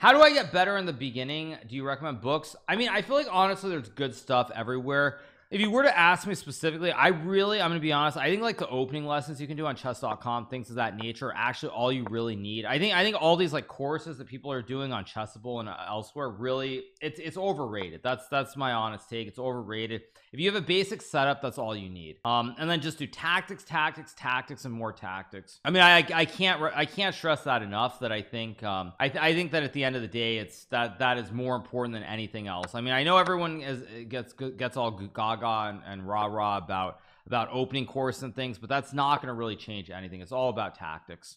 how do I get better in the beginning? Do you recommend books? I mean I feel like honestly there's good stuff everywhere if you were to ask me specifically I really I'm gonna be honest I think like the opening lessons you can do on chess.com things of that nature are actually all you really need. I think I think all these like courses that people are doing on chessable and elsewhere really it's it's overrated. That's that's my honest take. It's overrated. If you have a basic setup that's all you need. Um and then just do tactics tactics tactics and more tactics. I mean I I can't I can't stress that enough that I think um I, th I think that at the end of the day it's that that is more important than anything else. I mean I know everyone is gets gets all gaga gaga and, and rah rah about about opening course and things but that's not going to really change anything. It's all about tactics